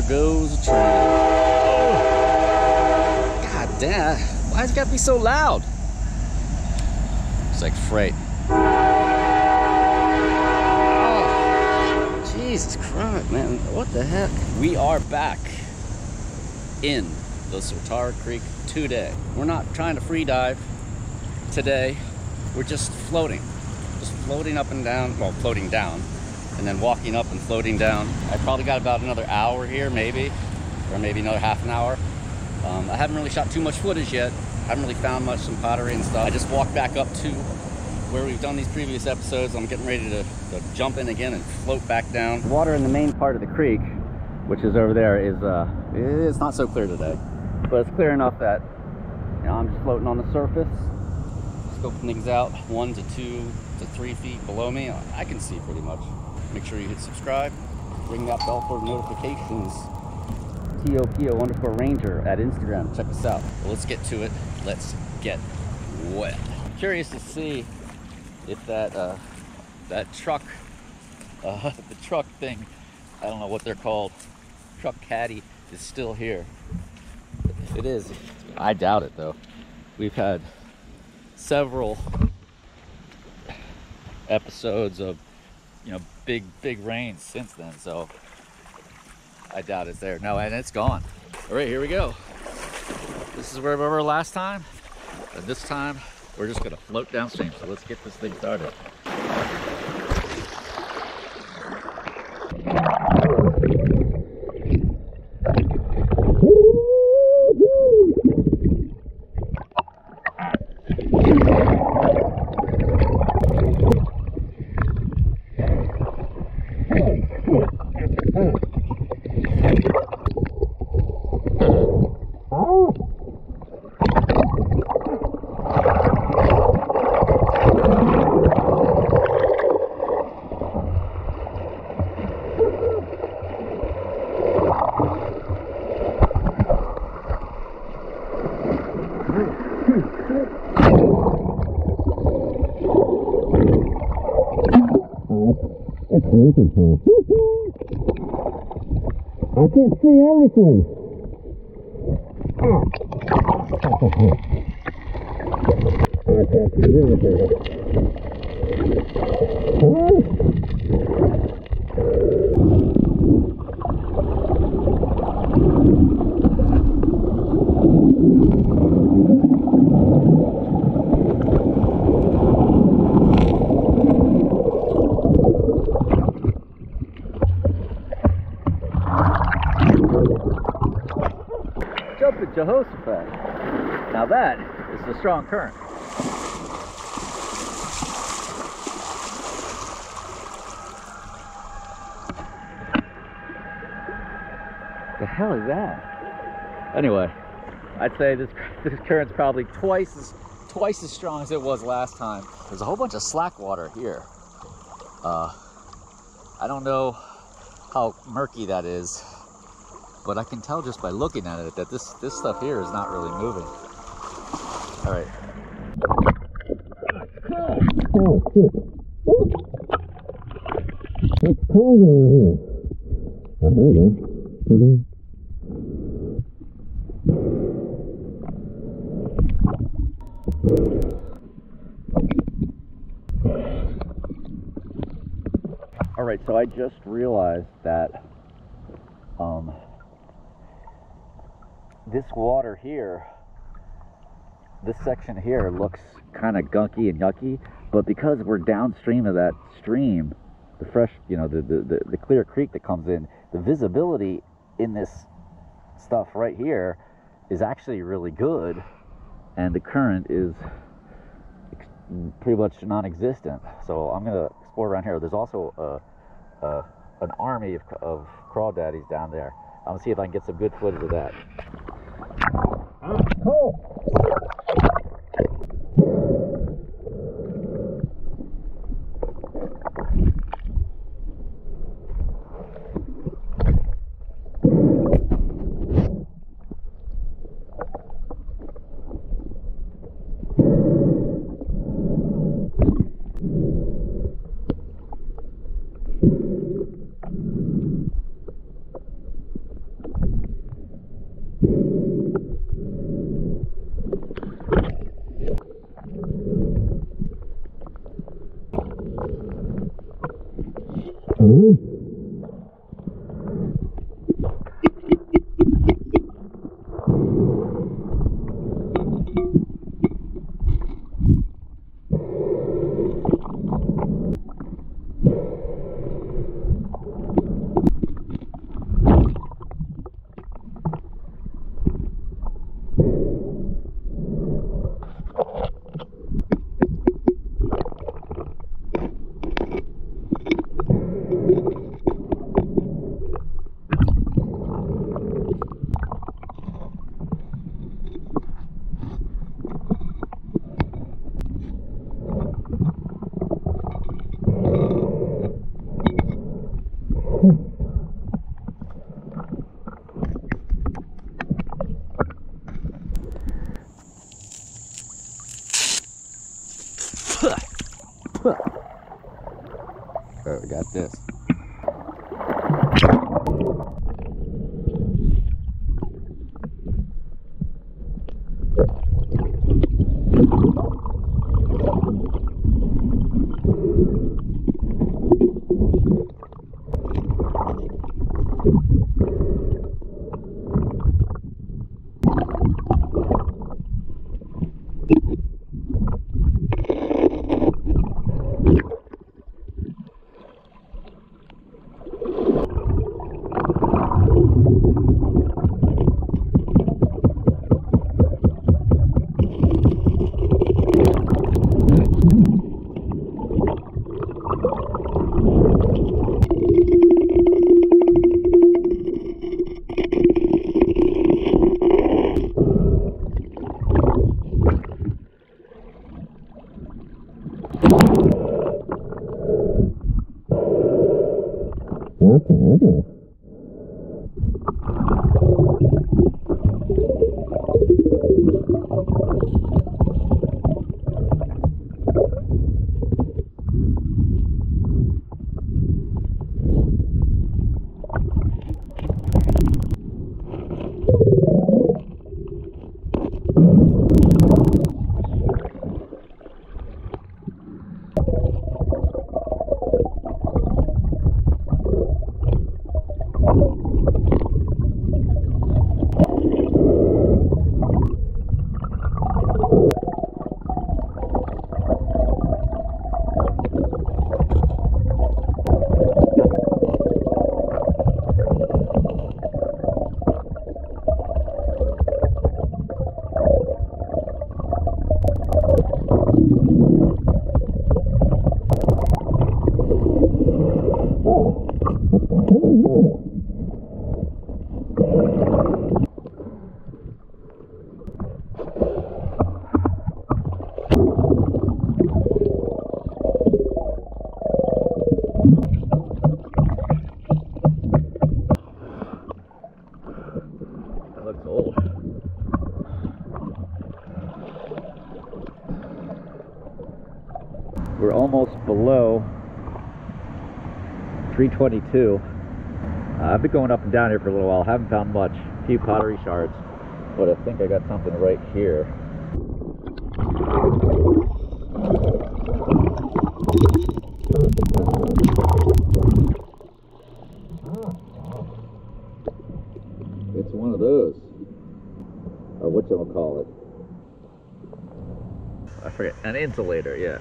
there goes a train. God damn, why's it gotta be so loud? It's like freight. Oh, Jesus Christ, man. What the heck? We are back in the Swatara Creek today. We're not trying to free dive today. We're just floating. Just floating up and down, well, floating down, and then walking up and floating down. I probably got about another hour here, maybe, or maybe another half an hour. Um, I haven't really shot too much footage yet. I haven't really found much, some pottery and stuff. I just walked back up to where we've done these previous episodes. I'm getting ready to, to jump in again and float back down. Water in the main part of the creek, which is over there, is uh, it's not so clear today, but it's clear enough that you know, I'm just floating on the surface, scoping things out, one to two to three feet below me. I can see pretty much. Make sure you hit subscribe, ring that bell for notifications. TOPO underscore ranger at Instagram. Check us out. Well, let's get to it. Let's get wet. Curious to see if that uh, that truck, uh, the truck thing, I don't know what they're called, truck caddy is still here. It is, I doubt it though. We've had several episodes of you know big big rains since then, so I doubt it's there. No, and it's gone. All right, here we go. This is where we were last time, and this time we're just gonna float downstream. So let's get this thing started. Okay. Waiting for. I can see everything. I can't see everything. Jump at Jehoshaphat. Now that is the strong current. The hell is that? Anyway, I'd say this this current's probably twice as twice as strong as it was last time. There's a whole bunch of slack water here. Uh, I don't know how murky that is, but I can tell just by looking at it that this this stuff here is not really moving. All right. Oh, shit. It's cold over here. Oh, there you go. Mhm. All right, so I just realized that um, this water here, this section here looks kind of gunky and yucky, but because we're downstream of that stream, the fresh, you know, the, the, the, the clear creek that comes in, the visibility in this stuff right here is actually really good, and the current is pretty much non-existent. So I'm gonna explore around here. There's also a, a an army of, of crawdaddies down there. I'm gonna see if I can get some good footage of that. Alright, we got this. We're almost below 322. Uh, I've been going up and down here for a little while. Haven't found much. A few pottery shards, but I think I got something right here. It's one of those. Uh, what you call it? I forget. An insulator, yeah.